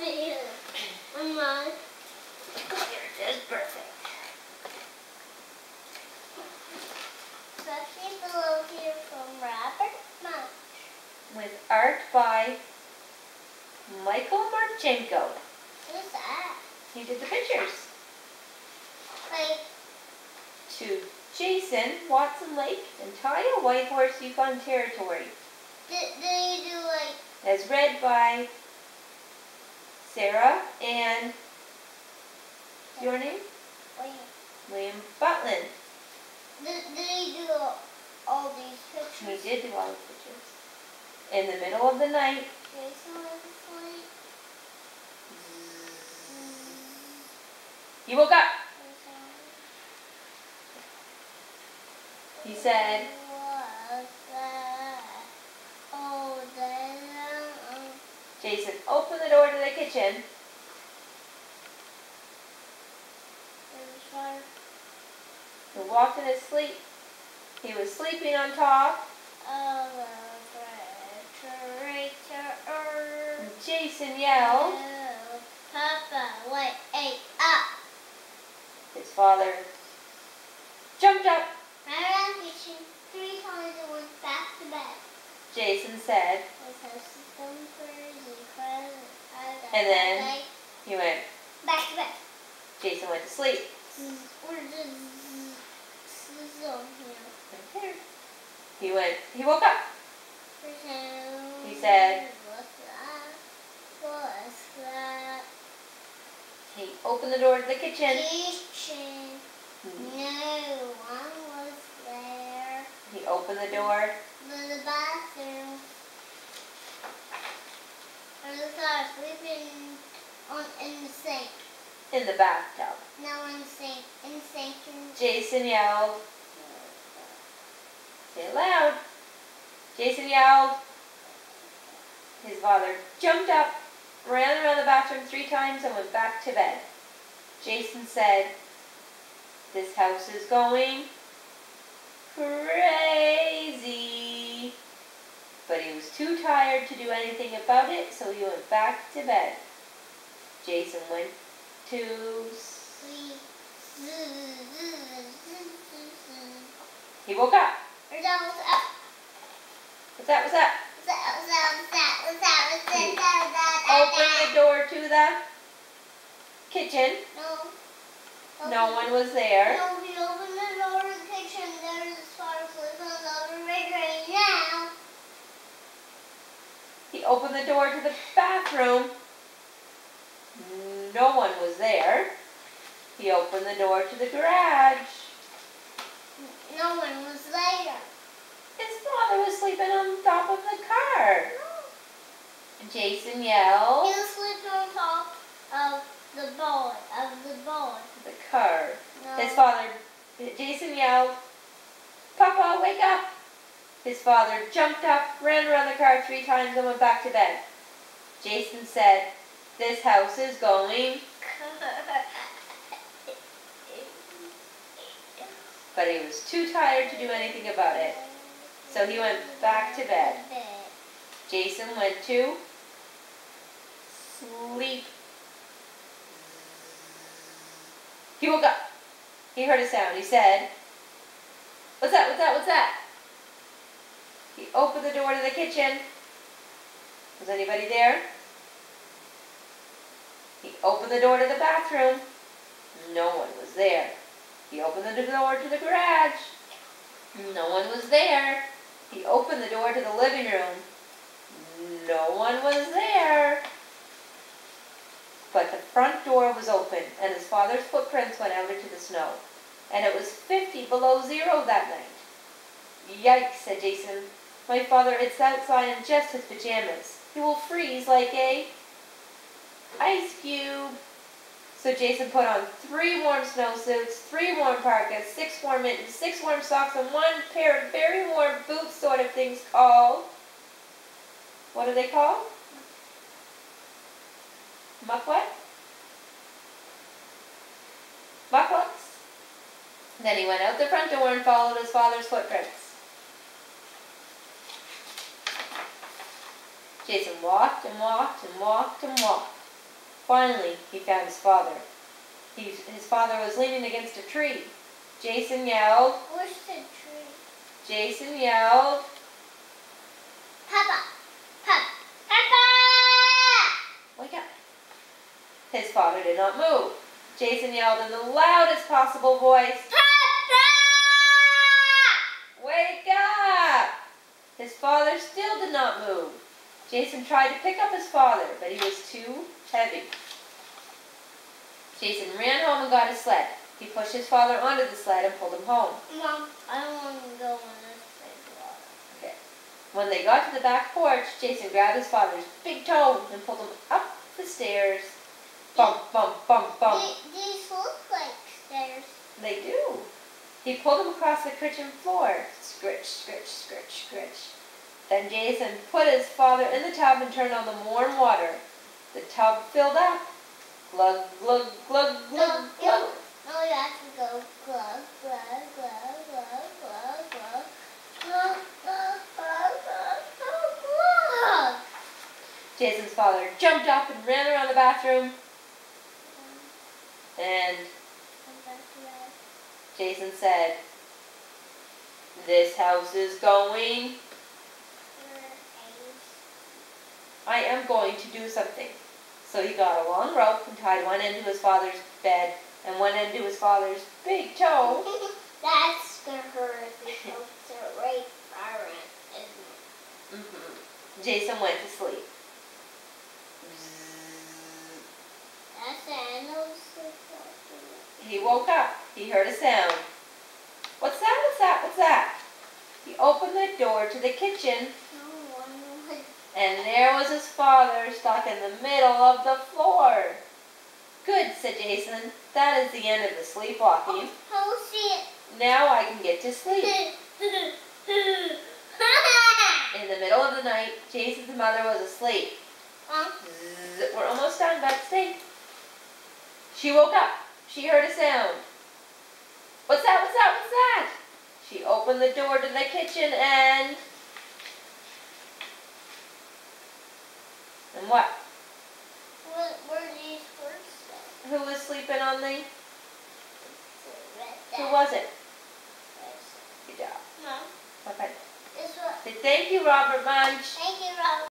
happy. Mama. Here it is, perfect. Puppy below here from Robert Munsch. With art by Michael Martchenko. Who's that? He did the pictures. Like, To Jason, Watson Lake, and Taya Whitehorse Yukon Territory. did, did you do like, As read by Sarah and your name? wait, William Butland. did, did you do all these He pictures? did do all the pictures. In the middle of the night, he woke up. He said, What's that? Oh, then, um, Jason, open the door to the kitchen. He walked in his sleep. He was sleeping on top. of a refrigerator. And Jason yelled. Papa, wake up. His father jumped up. Ran around the kitchen three times and went back to bed. Jason said, This house is going crazy, crazy. And then? he went, back to bed. Jason went to sleep. Right. He went, he woke up. He said- What's that? What's that? He opened the door to the kitchen. Kitchen. No one was there. He opened the door. To the bathroom. I was uh, sleeping on in the sink. in the bathtub. No in the sink. In the sink. In Jason yelled, say it loud. Jason yelled. His father jumped up, ran around the bathroom three times, and went back to bed. Jason said, This house is going crazy. to do anything about it, so he went back to bed. Jason went to sleep. He woke up. What's up? What's up? What's up? Open the door to the kitchen. No. No, no one was there. No, no. Opened the door to the bathroom. No one was there. He opened the door to the garage. No one was there. His father was sleeping on top of the car. Jason yelled. He was sleeping on top of the boy, of the boy. The car. No. His father, Jason yelled, Papa, wake up! His father jumped up, ran around the car three times, and went back to bed. Jason said, This house is going, but he was too tired to do anything about it. So he went back to bed. Jason went to sleep. He woke up. He heard a sound. He said, What's that? What's that? What's that? He opened the door to the kitchen. Was anybody there? He opened the door to the bathroom. No one was there. He opened the door to the garage. No one was there. He opened the door to the living room. No one was there. But the front door was open, and his father's footprints went out into the snow. And it was 50 below zero that night. Yikes, said Jason. My father is outside in just his pajamas. He will freeze like a ice cube. So Jason put on three warm snowsuits, three warm parkas, six warm mittens, six warm socks, and one pair of very warm boots sort of things called. What are they called? Muck what? Then he went out the front door and followed his father's footprints. Jason walked and walked and walked and walked. Finally, he found his father. He, his father was leaning against a tree. Jason yelled. Where's the tree? Jason yelled. Papa. Papa. Papa. Wake up. His father did not move. Jason yelled in the loudest possible voice. Papa. Wake up! His father still did not move. Jason tried to pick up his father, but he was too heavy. Jason ran home and got his sled. He pushed his father onto the sled and pulled him home. Mom, I don't want to go in this big water. When they got to the back porch, Jason grabbed his father's big toe and pulled him up the stairs. Bump, bump, bump, bump. They- These look like stairs. They do. He pulled him across the kitchen floor. Scritch, scritch, scritch, scritch. Then Jason put his father in the tub and turned on the warm water. The tub filled up. Glug, glug, glug, glug, glug. no, you have to go glug, glug, glug, glug, glug, glug. Glug, glug, glug, glug, glug. Jason's father jumped up and ran around the bathroom. And Come back to that. Jason said, This house is going. I am going to do something. So he got a long rope and tied one end to his father's bed and one end to his father's big toe. That's gonna hurt go to right far end, isn't Mhm. Jason went to sleep. That's the end of the He woke up. He heard a sound. What's that? What's that? What's that? He opened the door to the kitchen No one would. And there was his father stuck in the middle of the floor. Good, said Jason. That is the end of the sleepwalking. I'll see Now I can get to sleep. In the middle of the night, Jason's mother was asleep. Huh? Zzz, We're almost done, but stay. She woke up. She heard a sound. What's that? What's that? What's that? She opened the door to the kitchen and. And what? What were these words? Who was sleeping on the. Who was it? Good job. No. Okay. This one. Thank you, Robert Munsch. Thank you, Robert.